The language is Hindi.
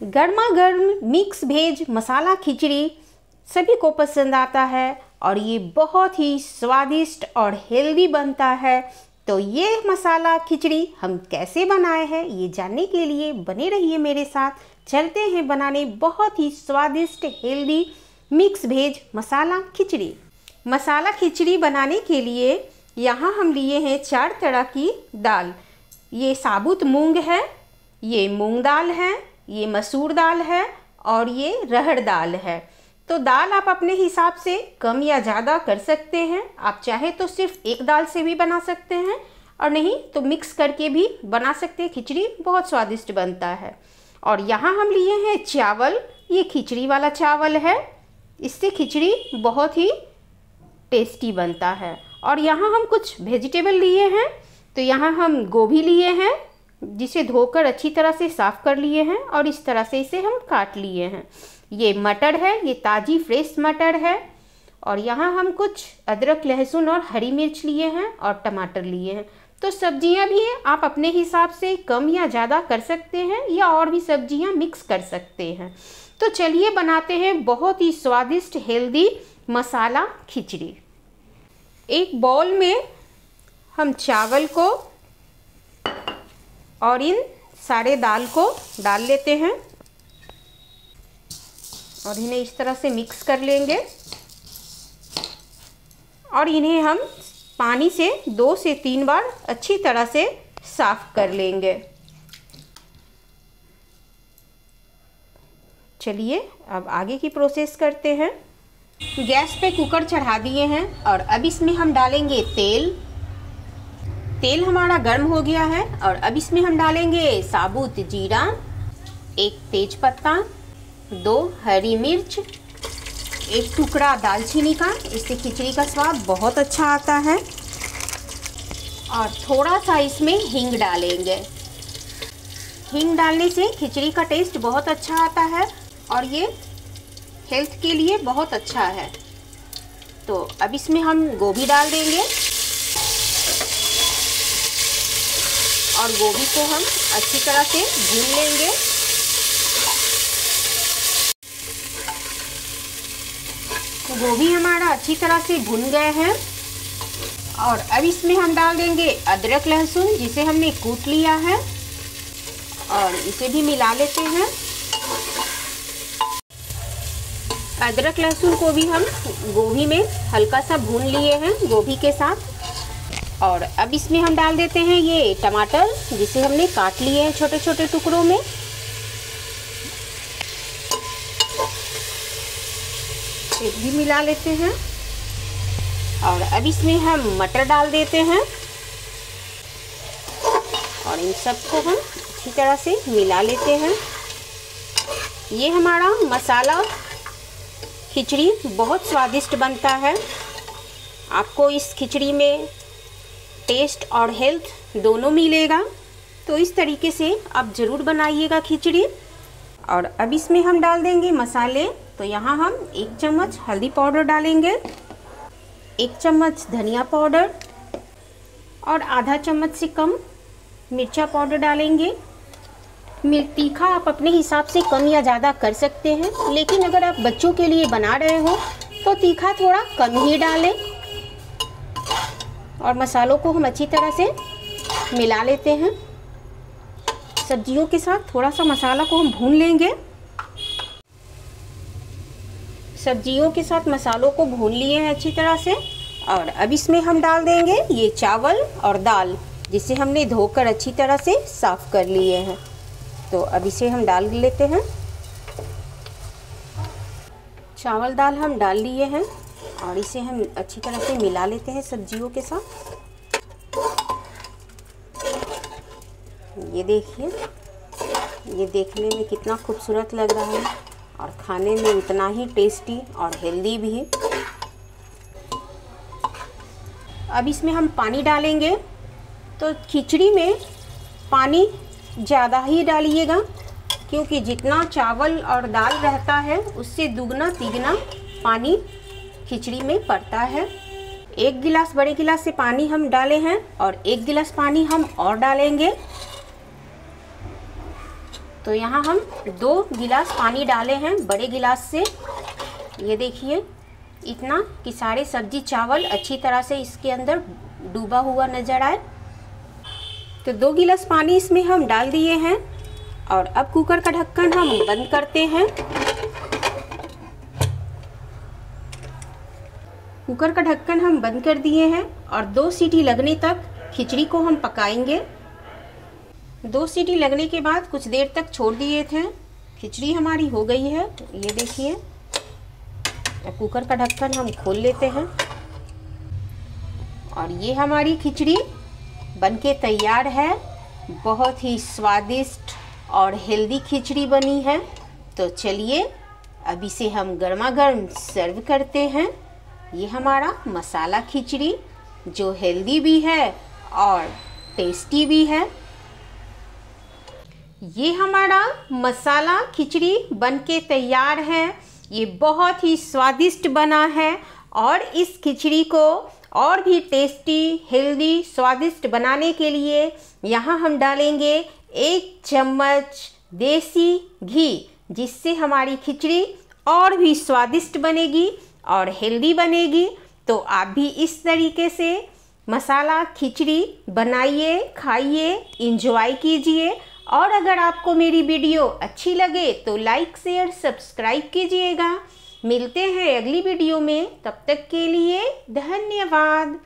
गर्मा गर्म मिक्स भेज मसाला खिचड़ी सभी को पसंद आता है और ये बहुत ही स्वादिष्ट और हेल्दी बनता है। तो ये मसाला खिचड़ी हम कैसे बनाए हैं, ये जानने के लिए बने रहिए मेरे साथ। चलते हैं बनाने बहुत ही स्वादिष्ट हेल्दी मिक्स भेज मसाला खिचड़ी मसाला खिचड़ी बनाने के लिए यहाँ हम लिए हैं चार तरह की दाल। ये साबुत मूंग है, ये मूंग दाल है ये मसूर दाल है और ये रहड़ दाल है। तो दाल आप अपने हिसाब से कम या ज़्यादा कर सकते हैं। आप चाहे तो सिर्फ़ एक दाल से भी बना सकते हैं और नहीं तो मिक्स करके भी बना सकते हैं। खिचड़ी बहुत स्वादिष्ट बनता है। और यहाँ हम लिए हैं चावल। ये खिचड़ी वाला चावल है। इससे खिचड़ी बहुत ही टेस्टी बनता है। और यहाँ हम कुछ वेजिटेबल लिए हैं। तो यहाँ हम गोभी लिए हैं। जिसे धोकर अच्छी तरह से साफ़ कर लिए हैं और इस तरह से इसे हम काट लिए हैं। ये मटर है, ये ताज़ी फ्रेश मटर है और यहाँ हम कुछ अदरक, लहसुन और हरी मिर्च लिए हैं और टमाटर लिए हैं। तो सब्ज़ियाँ भी आप अपने हिसाब से कम या ज़्यादा कर सकते हैं या और भी सब्ज़ियाँ मिक्स कर सकते हैं। तो चलिए बनाते हैं बहुत ही स्वादिष्ट, हेल्दी मसाला खिचड़ी। एक बाउल में हम चावल को और इन सारे दाल को डाल लेते हैं। और इन्हें इस तरह से मिक्स कर लेंगे। और इन्हें हम पानी से दो से तीन बार अच्छी तरह से साफ़ कर लेंगे। चलिए, अब आगे की प्रोसेस करते हैं। गैस पे कुकर चढ़ा दिए हैं और अब इसमें हम डालेंगे तेल। तेल हमारा गर्म हो गया है और अब इसमें हम डालेंगे साबुत जीरा, एक तेज पत्ता दो हरी मिर्च, एक टुकड़ा दालचीनी का। इससे खिचड़ी का स्वाद बहुत अच्छा आता है। और थोड़ा सा इसमें हींग डालेंगे। हींग डालने से खिचड़ी का टेस्ट बहुत अच्छा आता है और ये हेल्थ के लिए बहुत अच्छा है। तो अब इसमें हम गोभी डाल देंगे। और गोभी को हम अच्छी तरह से भून लेंगे। तो गोभी हमारा अच्छी तरह से भुन गए हैं। और अब इसमें हम डाल देंगे अदरक लहसुन, जिसे हमने कूट लिया है। और इसे भी मिला लेते हैं। अदरक लहसुन को भी हम गोभी में हल्का सा भून लिए हैं, गोभी के साथ। और अब इसमें हम डाल देते हैं ये टमाटर, जिसे हमने काट लिए हैं छोटे छोटे टुकड़ों में। एक भी मिला लेते हैं। और अब इसमें हम मटर डाल देते हैं। और इन सबको हम अच्छी तरह से मिला लेते हैं। ये हमारा मसाला खिचड़ी बहुत स्वादिष्ट बनता है। आपको इस खिचड़ी में टेस्ट और हेल्थ दोनों मिलेगा। तो इस तरीके से आप ज़रूर बनाइएगा खिचड़ी। और अब इसमें हम डाल देंगे मसाले। तो यहाँ हम एक चम्मच हल्दी पाउडर डालेंगे, एक चम्मच धनिया पाउडर और आधा चम्मच से कम मिर्चा पाउडर डालेंगे। तीखा आप अपने हिसाब से कम या ज़्यादा कर सकते हैं, लेकिन अगर आप बच्चों के लिए बना रहे हो तो तीखा थोड़ा कम ही डालें। और मसालों को हम अच्छी तरह से मिला लेते हैं। सब्जियों के साथ थोड़ा सा मसाला को हम भून लेंगे। सब्जियों के साथ मसालों को भून लिए हैं अच्छी तरह से। और अब इसमें हम डाल देंगे ये चावल और दाल, जिसे हमने धोकर अच्छी तरह से साफ़ कर लिए हैं। तो अब इसे हम डाल लेते हैं। चावल दाल हम डाल लिए हैं। और इसे हम अच्छी तरह से मिला लेते हैं सब्जियों के साथ। ये देखिए, ये देखने में कितना खूबसूरत लग रहा है और खाने में उतना ही टेस्टी और हेल्दी भी है। अब इसमें हम पानी डालेंगे। तो खिचड़ी में पानी ज़्यादा ही डालिएगा, क्योंकि जितना चावल और दाल रहता है, उससे दुगना तिगना पानी खिचड़ी में पड़ता है। एक गिलास बड़े गिलास से पानी हम डाले हैं और एक गिलास पानी हम और डालेंगे। तो यहाँ हम दो गिलास पानी डाले हैं बड़े गिलास से। ये देखिए, इतना कि सारे सब्ज़ी चावल अच्छी तरह से इसके अंदर डूबा हुआ नज़र आए। तो दो गिलास पानी इसमें हम डाल दिए हैं और अब कुकर का ढक्कन हम बंद करते हैं। कुकर का ढक्कन हम बंद कर दिए हैं और दो सीटी लगने तक खिचड़ी को हम पकाएँगे। दो सीटी लगने के बाद कुछ देर तक छोड़ दिए थे। खिचड़ी हमारी हो गई है। ये देखिए। कुकर का ढक्कन हम खोल लेते हैं। और ये हमारी खिचड़ी बनके तैयार है। बहुत ही स्वादिष्ट और हेल्दी खिचड़ी बनी है। तो चलिए, अब इसे हम गर्मा गर्म सर्व करते हैं। ये हमारा मसाला खिचड़ी, जो हेल्दी भी है और टेस्टी भी है। ये हमारा मसाला खिचड़ी बनके तैयार है। ये बहुत ही स्वादिष्ट बना है और इस खिचड़ी को और भी टेस्टी हेल्दी स्वादिष्ट बनाने के लिए यहाँ हम डालेंगे एक चम्मच देसी घी, जिससे हमारी खिचड़ी और भी स्वादिष्ट बनेगी। और हेल्दी बनेगी तो आप भी इस तरीके से मसाला, खिचड़ी बनाइए, खाइए इंजॉय कीजिए। और अगर आपको मेरी वीडियो अच्छी लगे तो लाइक शेयर सब्सक्राइब कीजिएगा। मिलते हैं अगली वीडियो में, तब तक के लिए धन्यवाद।